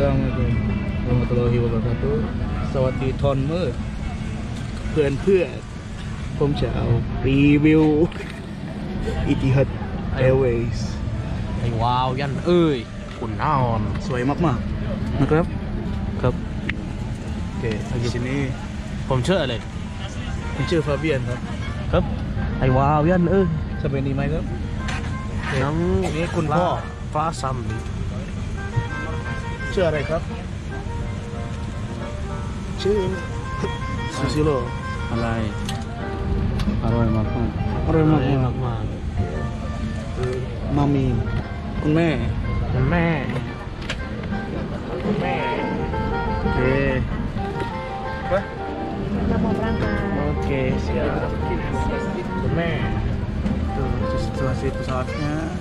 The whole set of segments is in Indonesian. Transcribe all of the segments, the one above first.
Assalamualaikum warahmatullahi wabarakatuh สวัสดีทอนเมอร์เพื่อนเพื่อผมจะเอารีวิวอิติฮัดไอเวสไอ้ว้าวยันเอ้ยคุณน่าอ่อนสวยมากมากนะครับ ครับโอเคที่นี่ผมเชื่ออะไรผมชื่อฟาเบียนครับ ครับ ไอ้ว้าวยันเอ้ยจะเป็นดีไหมครับน้ำนี่คุณพ่อฟ้าซ้ำ ชื่ออะไรครับ ชื่อซูซิโร่ อะไร อร่อยมากมาก อร่อยมาก มากมาก มามีคุณแม่ คุณแม่คุณแม่ โอเคไป Nama berangkat. โอเคเสีย คุณแม่ Tuh, situasi pesawatnya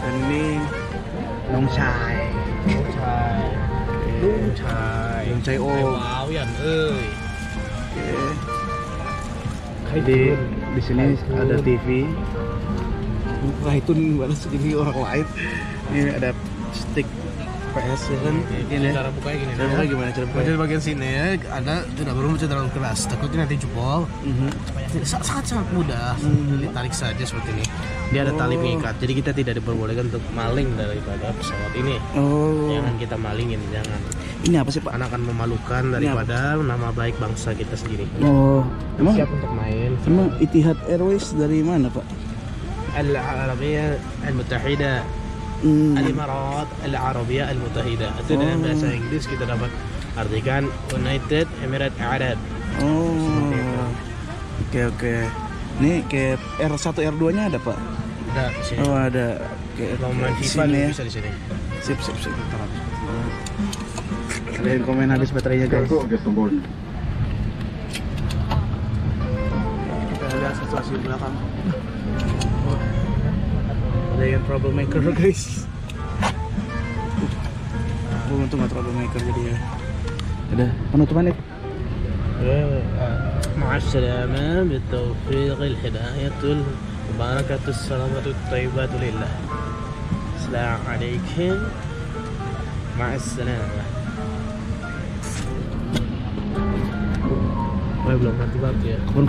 dan ini Nong Chai ลูกชาย ลุงชายลุงชายโอ ไอ้ว้าวยันเอ้ย Oke. Di di sini ada TV. Wah itu mana segini orang lain. Ini ada stick PS ya kan? Ini. cara bukanya gini Cara buka gimana cara buka? Bagian bagian sini ya, Anda tidak perlu mencet terlalu keras. Takutnya nanti jebol. Mhm. Sangat sangat, mudah. Hmm. Ditarik saja seperti ini. Dia ada tali Oh. pengikat. Jadi kita tidak diperbolehkan untuk maling daripada pesawat ini. Oh. Jangan kita malingin, jangan. Ini apa sih Pak? Karena akan memalukan daripada nama baik bangsa kita sendiri. Oh. Emang Siap untuk main. emang Etihad Airways dari mana Pak? Al-Arabiyah Al-Muttahida Hmm. Al-Imarat Al-Arabiyah Al-Muttahida Itu dengan Oh. bahasa Inggris kita dapat artikan United Emirates Arab Oh. Oke oke. Ini kayak R1 R2 nya ada Pak? Ada di sini. Oh ada. Oke. Mau oke. main Di FIFA ya. bisa di sini. Sip sip sip. Ada yang komen habis baterainya guys. Kita lihat situasi belakang Ada yang troublemaker guys. Uh, untung nggak troublemaker jadi ya. Ada penutupan nih. مع السلامة بالتوفيق الهداية المباركة السلامة الطيبة لله السلام عليكم مع السلامة Oh, belum mati banget ya. ข